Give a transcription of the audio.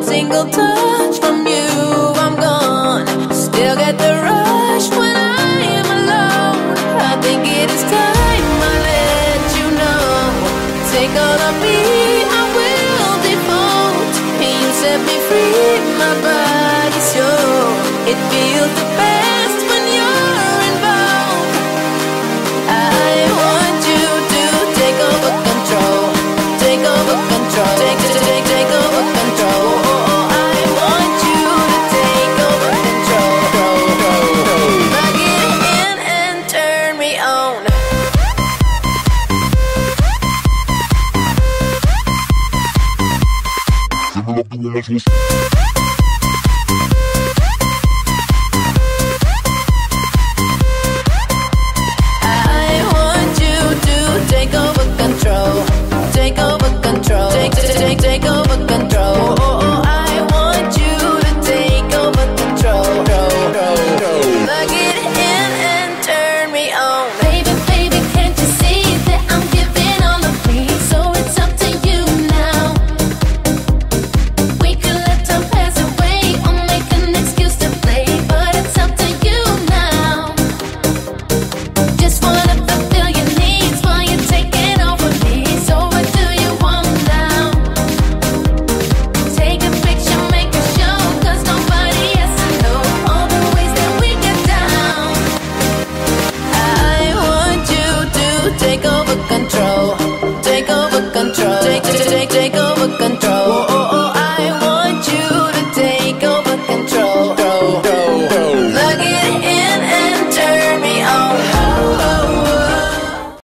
one single touch from you, I'm gone. Still get the rush when I am alone. I think it is time I let you know. Take all of me, I will default. And you set me free, my body's yours. It feels the best Me love the one that's